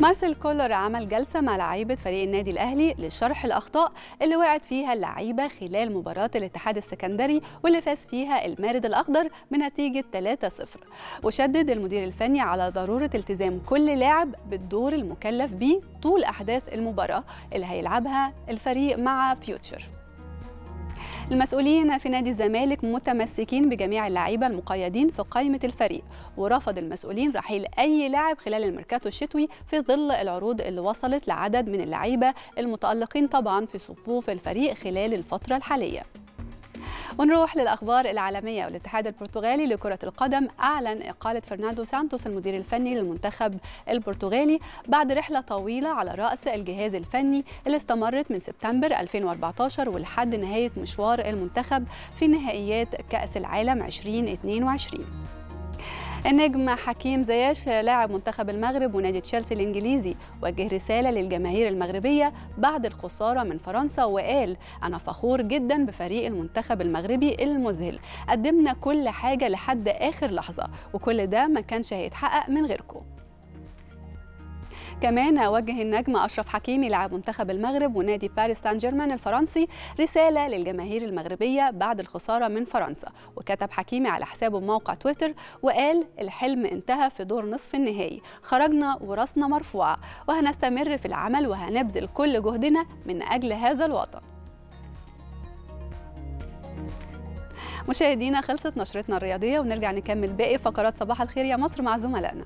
مارسيل كولر عمل جلسة مع لعيبة فريق النادي الأهلي لشرح الأخطاء اللي وقعت فيها اللعيبة خلال مباراة الاتحاد السكندري واللي فاز فيها المارد الأخضر بنتيجة 3-0 وشدد المدير الفني على ضرورة التزام كل لاعب بالدور المكلف بيه طول أحداث المباراة اللي هيلعبها الفريق مع فيوتشر. المسؤولين في نادي الزمالك متمسكين بجميع اللعيبة المقيدين في قائمة الفريق. ورفض المسؤولين رحيل أي لاعب خلال الميركاتو الشتوي في ظل العروض اللي وصلت لعدد من اللعيبة المتألقين طبعا في صفوف الفريق خلال الفترة الحالية. ونروح للأخبار العالمية والاتحاد البرتغالي لكرة القدم. أعلن إقالة فرناندو سانتوس المدير الفني للمنتخب البرتغالي بعد رحلة طويلة على رأس الجهاز الفني اللي استمرت من سبتمبر 2014 ولحد نهاية مشوار المنتخب في نهائيات كأس العالم 2022 النجم حكيم زياش لاعب منتخب المغرب ونادي تشيلسي الإنجليزي وجه رسالة للجماهير المغربية بعد الخسارة من فرنسا وقال أنا فخور جدا بفريق المنتخب المغربي المذهل. قدمنا كل حاجة لحد آخر لحظة وكل ده ما كانش هيتحقق من غيركم. كمان وجه النجم أشرف حكيمي لاعب منتخب المغرب ونادي باريس سان جيرمان الفرنسي رسالة للجماهير المغربية بعد الخسارة من فرنسا. وكتب حكيمي على حسابه بموقع تويتر وقال الحلم انتهى في دور نصف النهائي. خرجنا وراسنا مرفوعة. وهنستمر في العمل وهنبذل كل جهدنا من أجل هذا الوطن. مشاهدينا خلصت نشرتنا الرياضية ونرجع نكمل باقي فقرات صباح الخير يا مصر مع زملائنا.